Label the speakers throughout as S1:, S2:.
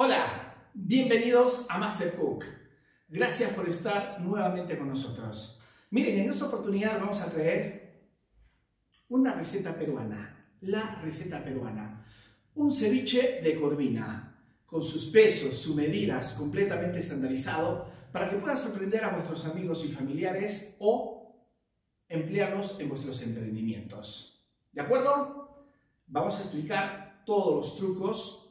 S1: Hola, bienvenidos a Master Cook. Gracias por estar nuevamente con nosotros. Miren, en esta oportunidad vamos a traer una receta peruana, la receta peruana. Un ceviche de corvina, con sus pesos, sus medidas completamente estandarizado, para que puedas sorprender a vuestros amigos y familiares o emplearlos en vuestros emprendimientos. ¿De acuerdo? Vamos a explicar todos los trucos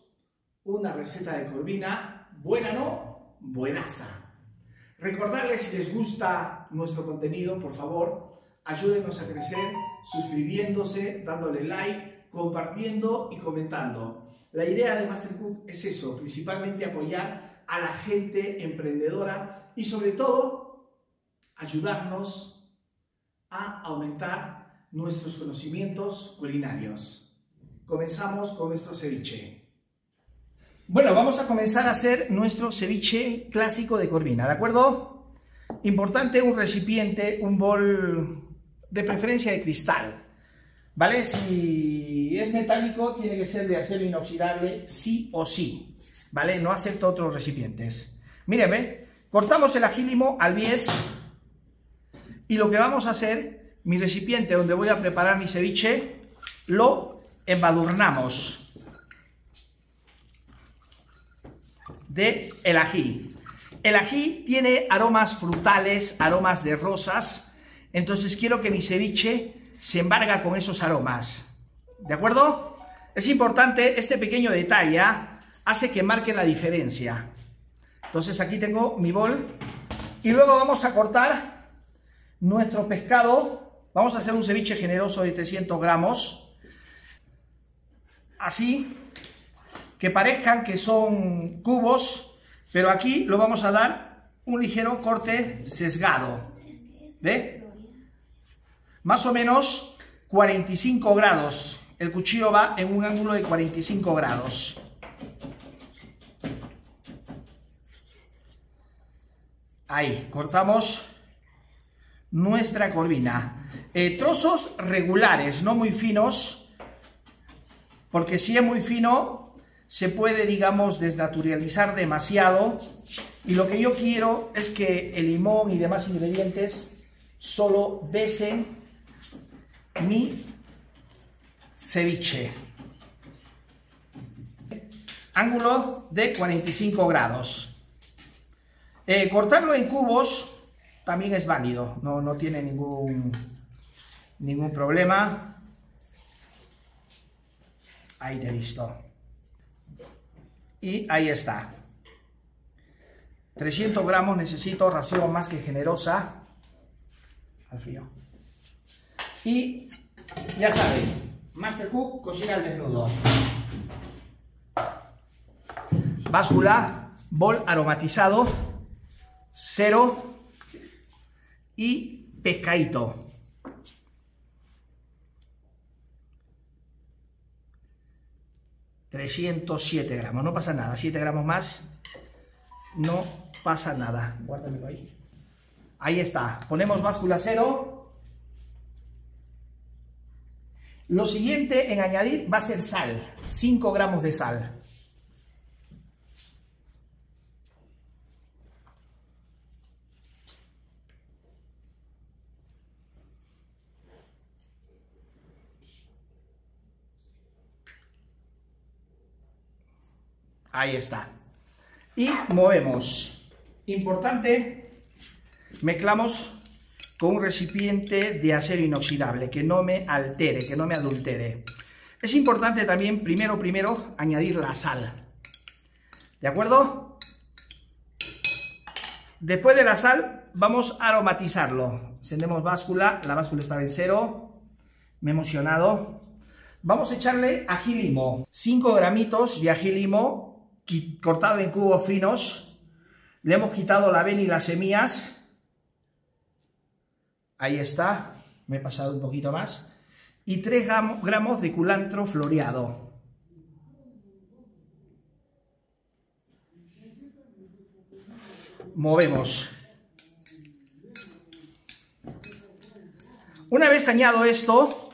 S1: una receta de corvina, buena no, buenaza. Recordarles si les gusta nuestro contenido, por favor, ayúdenos a crecer suscribiéndose, dándole like, compartiendo y comentando. La idea de Mastercook es eso, principalmente apoyar a la gente emprendedora y sobre todo ayudarnos a aumentar nuestros conocimientos culinarios. Comenzamos con nuestro ceviche. Bueno, vamos a comenzar a hacer nuestro ceviche clásico de corvina, ¿de acuerdo? Importante un recipiente, un bol de preferencia de cristal, ¿vale? Si es metálico, tiene que ser de acero inoxidable, sí o sí, ¿vale? No acepto otros recipientes. Mírenme, cortamos el agílimo al bies y lo que vamos a hacer, mi recipiente donde voy a preparar mi ceviche, lo embadurnamos. De el ají. El ají tiene aromas frutales, aromas de rosas, entonces quiero que mi ceviche se embarga con esos aromas. ¿De acuerdo? Es importante, este pequeño detalle ¿ah? hace que marque la diferencia. Entonces aquí tengo mi bol y luego vamos a cortar nuestro pescado. Vamos a hacer un ceviche generoso de 300 gramos. Así, que parezcan que son cubos, pero aquí lo vamos a dar un ligero corte sesgado. ¿Ve? Más o menos 45 grados. El cuchillo va en un ángulo de 45 grados. Ahí, cortamos nuestra corvina. Eh, trozos regulares, no muy finos, porque si es muy fino, se puede, digamos, desnaturalizar demasiado y lo que yo quiero es que el limón y demás ingredientes solo besen mi ceviche. Ángulo de 45 grados. Eh, cortarlo en cubos también es válido, no, no tiene ningún, ningún problema. Ahí te listo. Y ahí está. 300 gramos necesito, ración más que generosa. Al frío. Y ya saben, Master Cook cocina al desnudo. Báscula, bol aromatizado, cero y pescadito. 307 gramos, no pasa nada, 7 gramos más, no pasa nada, guárdamelo ahí. Ahí está, ponemos báscula cero. Lo siguiente en añadir va a ser sal, 5 gramos de sal. Ahí está. Y movemos. Importante, mezclamos con un recipiente de acero inoxidable, que no me altere, que no me adultere. Es importante también, primero, primero, añadir la sal. ¿De acuerdo? Después de la sal, vamos a aromatizarlo. Encendemos báscula, la báscula está en cero. Me he emocionado. Vamos a echarle ají limo. 5 gramitos de ají limo cortado en cubos finos. Le hemos quitado la avena y las semillas. Ahí está. Me he pasado un poquito más. Y 3 gramos de culantro floreado. Movemos. Una vez añado esto,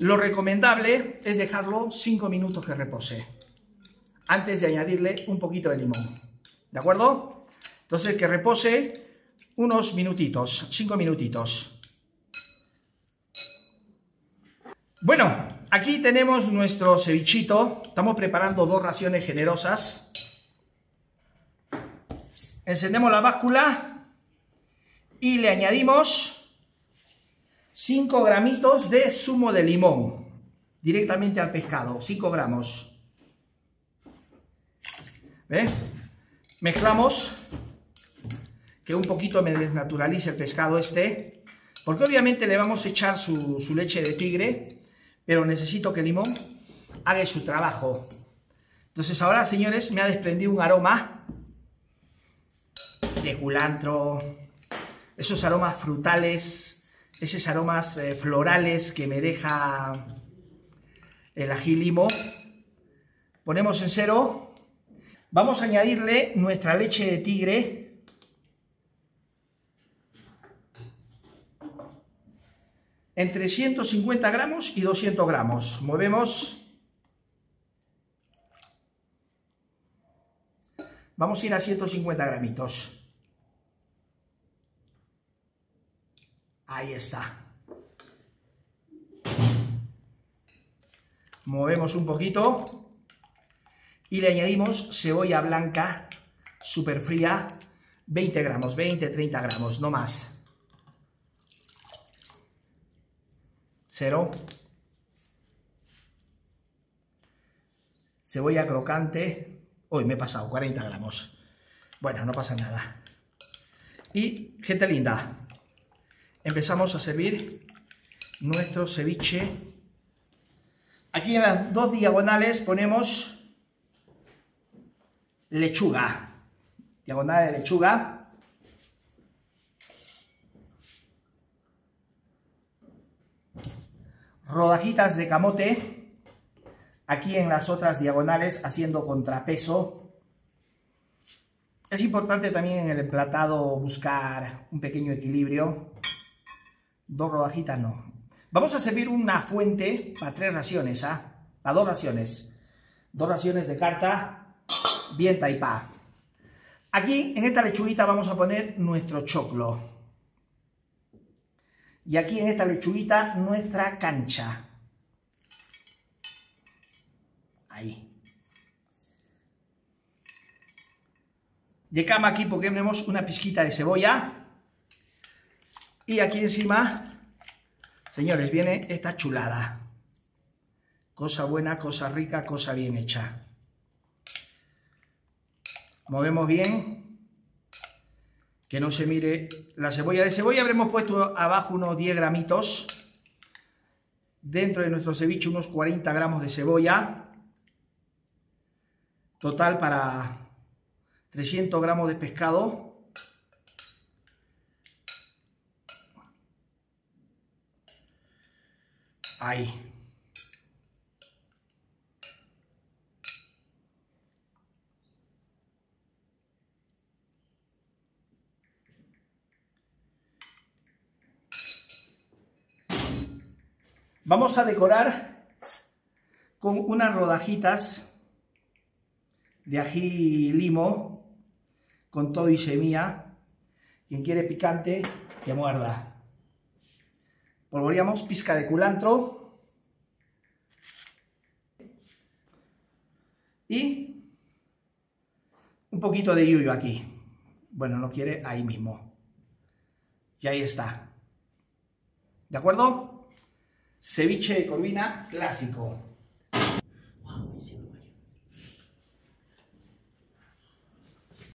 S1: lo recomendable es dejarlo 5 minutos que repose. Antes de añadirle un poquito de limón. ¿De acuerdo? Entonces que repose unos minutitos, cinco minutitos. Bueno, aquí tenemos nuestro cevichito. Estamos preparando dos raciones generosas. Encendemos la báscula y le añadimos 5 gramitos de zumo de limón directamente al pescado, 5 gramos. ¿Ve? Mezclamos, que un poquito me desnaturalice el pescado este, porque obviamente le vamos a echar su, su leche de tigre, pero necesito que el limón haga su trabajo. Entonces ahora, señores, me ha desprendido un aroma de culantro, esos aromas frutales, esos aromas eh, florales que me deja el ají limo. Ponemos en cero. Vamos a añadirle nuestra leche de tigre. Entre 150 gramos y 200 gramos. Movemos. Vamos a ir a 150 gramitos. Ahí está. Movemos un poquito y le añadimos cebolla blanca súper fría, 20 gramos, 20, 30 gramos, no más. Cero. Cebolla crocante. Hoy me he pasado 40 gramos. Bueno, no pasa nada. Y, gente linda, empezamos a servir nuestro ceviche. Aquí en las dos diagonales ponemos lechuga. Diagonal de lechuga. Rodajitas de camote. Aquí en las otras diagonales haciendo contrapeso. Es importante también en el emplatado buscar un pequeño equilibrio Dos rodajitas no. Vamos a servir una fuente para tres raciones, ¿ah? Para dos raciones. Dos raciones de carta, bien taipá. Aquí, en esta lechuguita, vamos a poner nuestro choclo. Y aquí, en esta lechuguita, nuestra cancha. Ahí. De cama aquí ponemos una pizquita de cebolla. Y aquí encima, señores, viene esta chulada. Cosa buena, cosa rica, cosa bien hecha. Movemos bien. Que no se mire la cebolla. De cebolla habremos puesto abajo unos 10 gramitos. Dentro de nuestro ceviche unos 40 gramos de cebolla. Total para 300 gramos de pescado. Ahí. Vamos a decorar con unas rodajitas de ají limo con todo y semilla. Quien quiere picante, que muerda. Polvoreamos pizca de culantro. Y un poquito de yuyo aquí. Bueno, no quiere, ahí mismo. Y ahí está. ¿De acuerdo? Ceviche de corvina clásico.